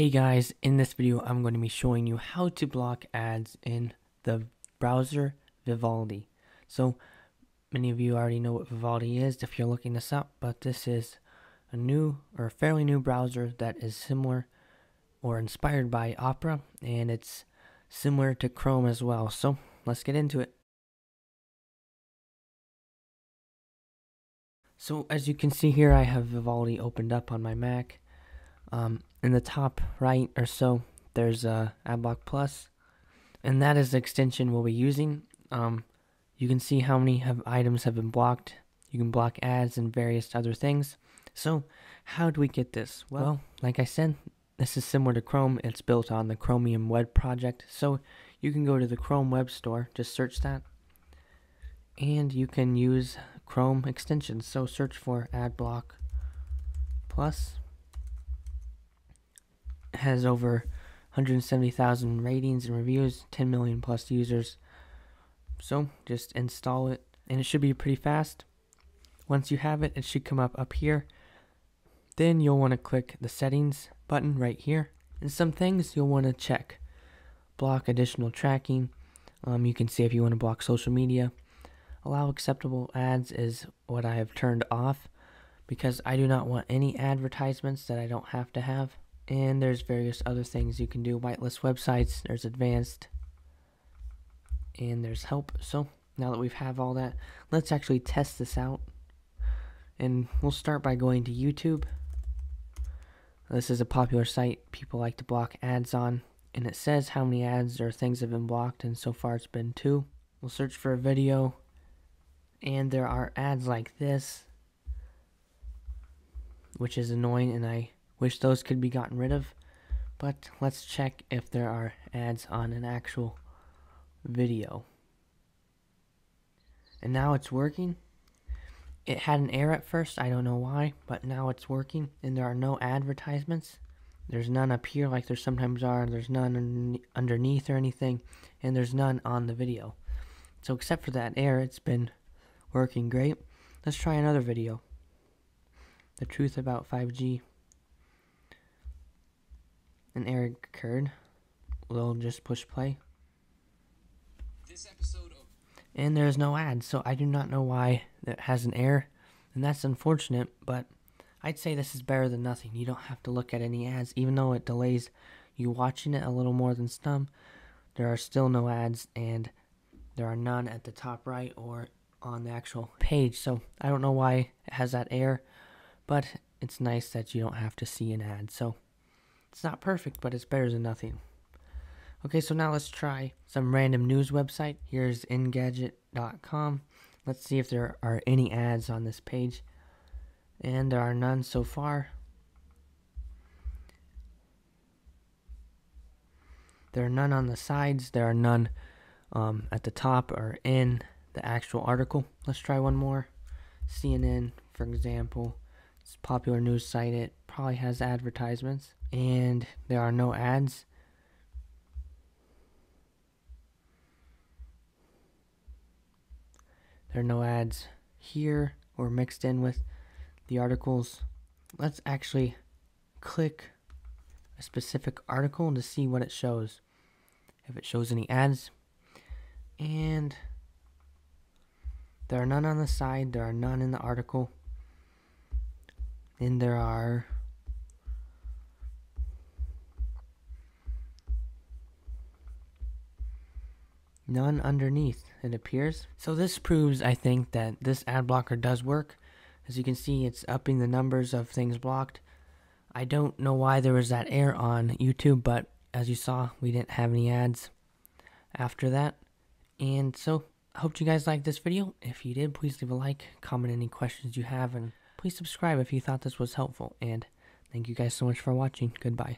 Hey guys, in this video I'm going to be showing you how to block ads in the browser Vivaldi. So many of you already know what Vivaldi is if you're looking this up, but this is a new or fairly new browser that is similar or inspired by Opera and it's similar to Chrome as well. So let's get into it. So as you can see here I have Vivaldi opened up on my Mac um, in the top right or so, there's uh, AdBlock Plus, and that is the extension we'll be using. Um, you can see how many have items have been blocked. You can block ads and various other things. So, how do we get this? Well, well, like I said, this is similar to Chrome. It's built on the Chromium Web project. So, you can go to the Chrome Web Store, just search that, and you can use Chrome extensions. So, search for AdBlock Plus has over 170,000 ratings and reviews, 10 million plus users. So just install it and it should be pretty fast. Once you have it, it should come up up here. Then you'll want to click the settings button right here. And some things you'll want to check. Block additional tracking. Um, you can see if you want to block social media. Allow acceptable ads is what I have turned off because I do not want any advertisements that I don't have to have and there's various other things you can do. Whitelist websites there's advanced and there's help. So now that we have all that let's actually test this out. And we'll start by going to YouTube. This is a popular site. People like to block ads on and it says how many ads or things have been blocked and so far it's been two. We'll search for a video and there are ads like this which is annoying and I Wish those could be gotten rid of. But let's check if there are ads on an actual video. And now it's working. It had an error at first, I don't know why, but now it's working and there are no advertisements. There's none up here like there sometimes are, there's none underneath or anything, and there's none on the video. So except for that error, it's been working great. Let's try another video. The truth about 5G an error occurred. We'll just push play. and there's no ad, so I do not know why it has an error, and that's unfortunate, but I'd say this is better than nothing. You don't have to look at any ads, even though it delays you watching it a little more than some. There are still no ads, and there are none at the top right or on the actual page, so I don't know why it has that error, but it's nice that you don't have to see an ad, so... It's not perfect, but it's better than nothing. Okay, so now let's try some random news website. Here's Engadget.com. Let's see if there are any ads on this page. And there are none so far. There are none on the sides. There are none um, at the top or in the actual article. Let's try one more. CNN, for example. It's popular news site. It probably has advertisements and there are no ads. There are no ads here or mixed in with the articles. Let's actually click a specific article to see what it shows. If it shows any ads. And there are none on the side, there are none in the article. And there are none underneath it appears. So this proves I think that this ad blocker does work. As you can see it's upping the numbers of things blocked. I don't know why there was that error on YouTube but as you saw we didn't have any ads after that. And so I hope you guys liked this video. If you did please leave a like comment any questions you have and please subscribe if you thought this was helpful and thank you guys so much for watching. Goodbye